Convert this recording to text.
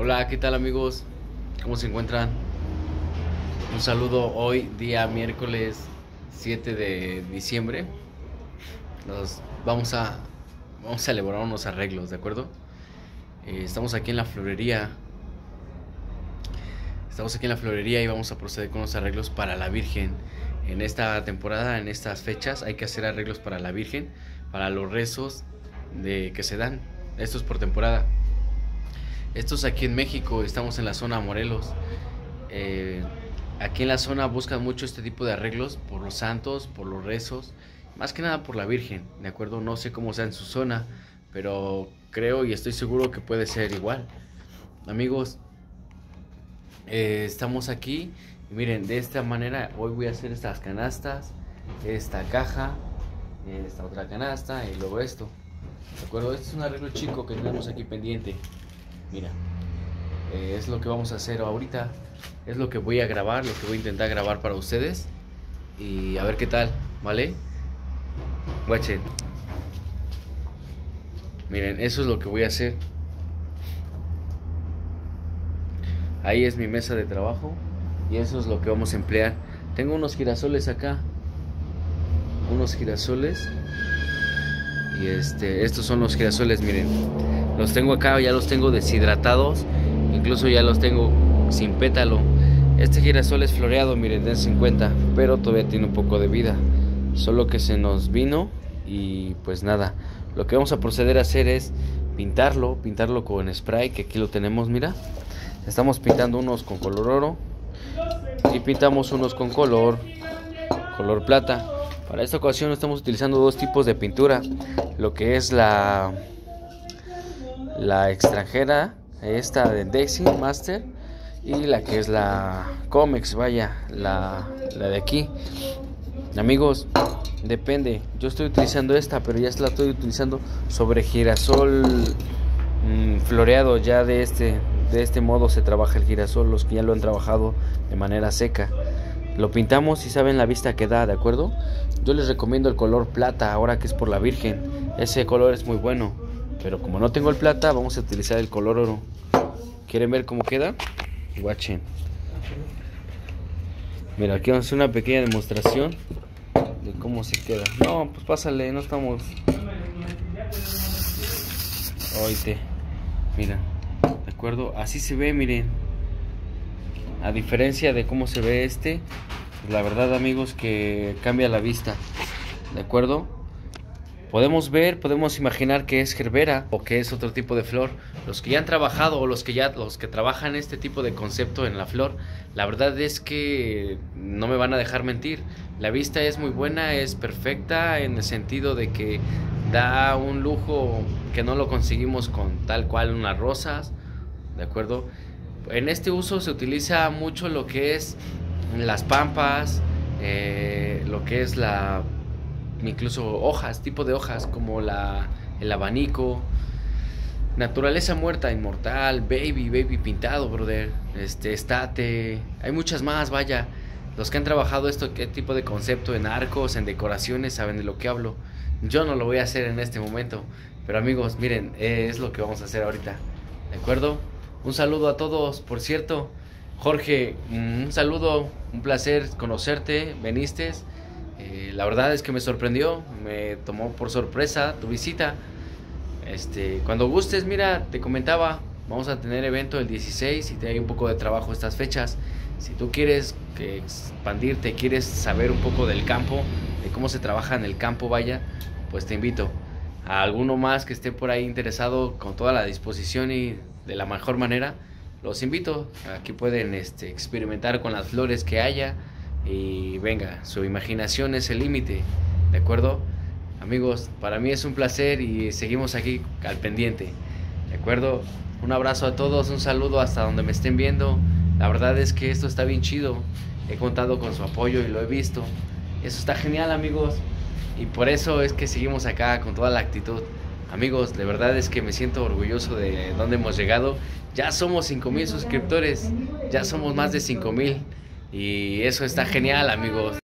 Hola, ¿qué tal amigos? ¿Cómo se encuentran? Un saludo hoy, día miércoles 7 de diciembre. Nos vamos a, vamos a elaborar unos arreglos, ¿de acuerdo? Eh, estamos aquí en la florería. Estamos aquí en la florería y vamos a proceder con los arreglos para la Virgen. En esta temporada, en estas fechas, hay que hacer arreglos para la Virgen, para los rezos de que se dan. Esto es por temporada. Esto es aquí en México, estamos en la zona Morelos. Eh, aquí en la zona buscan mucho este tipo de arreglos por los santos, por los rezos, más que nada por la Virgen, ¿de acuerdo? No sé cómo sea en su zona, pero creo y estoy seguro que puede ser igual. Amigos, eh, estamos aquí miren, de esta manera hoy voy a hacer estas canastas, esta caja, esta otra canasta y luego esto. ¿De acuerdo? Este es un arreglo chico que tenemos aquí pendiente. Mira, eh, es lo que vamos a hacer ahorita. Es lo que voy a grabar, lo que voy a intentar grabar para ustedes. Y a ver qué tal, ¿vale? Watchen. Miren, eso es lo que voy a hacer. Ahí es mi mesa de trabajo. Y eso es lo que vamos a emplear. Tengo unos girasoles acá. Unos girasoles. Y este, estos son los girasoles, miren. Los tengo acá, ya los tengo deshidratados. Incluso ya los tengo sin pétalo. Este girasol es floreado, miren, de 50, pero todavía tiene un poco de vida. Solo que se nos vino y pues nada. Lo que vamos a proceder a hacer es pintarlo, pintarlo con spray, que aquí lo tenemos, mira. Estamos pintando unos con color oro y pintamos unos con color color plata. Para esta ocasión estamos utilizando dos tipos de pintura, lo que es la la extranjera, esta de Dexy Master y la que es la Comex, vaya, la, la de aquí. Amigos, depende. Yo estoy utilizando esta, pero ya la estoy utilizando sobre girasol mmm, floreado. Ya de este, de este modo se trabaja el girasol. Los que ya lo han trabajado de manera seca. Lo pintamos y saben la vista que da, ¿de acuerdo? Yo les recomiendo el color plata ahora que es por la Virgen. Ese color es muy bueno. Pero como no tengo el plata, vamos a utilizar el color oro. ¿Quieren ver cómo queda? Watchen. Mira, aquí vamos a hacer una pequeña demostración de cómo se queda. No, pues pásale, no estamos. Oíste. Mira, ¿de acuerdo? Así se ve, miren. A diferencia de cómo se ve este, la verdad, amigos, que cambia la vista. ¿De acuerdo? Podemos ver, podemos imaginar que es gerbera o que es otro tipo de flor. Los que ya han trabajado o los que ya los que trabajan este tipo de concepto en la flor, la verdad es que no me van a dejar mentir. La vista es muy buena, es perfecta en el sentido de que da un lujo que no lo conseguimos con tal cual unas rosas, ¿de acuerdo? En este uso se utiliza mucho lo que es las pampas, eh, lo que es la incluso hojas, tipo de hojas como la, el abanico, naturaleza muerta, inmortal, baby, baby pintado, brother, este, estate, hay muchas más, vaya. Los que han trabajado esto, qué tipo de concepto en arcos, en decoraciones, saben de lo que hablo. Yo no lo voy a hacer en este momento, pero amigos, miren, es lo que vamos a hacer ahorita. ¿De acuerdo? Un saludo a todos, por cierto. Jorge, un saludo, un placer conocerte, veniste. Eh, la verdad es que me sorprendió, me tomó por sorpresa tu visita. Este, cuando gustes, mira, te comentaba, vamos a tener evento el 16 y te hay un poco de trabajo estas fechas. Si tú quieres que expandirte, quieres saber un poco del campo, de cómo se trabaja en el campo, vaya, pues te invito. A alguno más que esté por ahí interesado con toda la disposición y de la mejor manera, los invito. Aquí pueden este, experimentar con las flores que haya y venga, su imaginación es el límite, ¿de acuerdo? Amigos, para mí es un placer y seguimos aquí al pendiente, ¿de acuerdo? Un abrazo a todos, un saludo hasta donde me estén viendo. La verdad es que esto está bien chido. He contado con su apoyo y lo he visto. Eso está genial, amigos. Y por eso es que seguimos acá con toda la actitud. Amigos, de verdad es que me siento orgulloso de dónde hemos llegado. Ya somos 5 mil suscriptores. Ya somos más de 5 mil. Y eso está genial, amigos.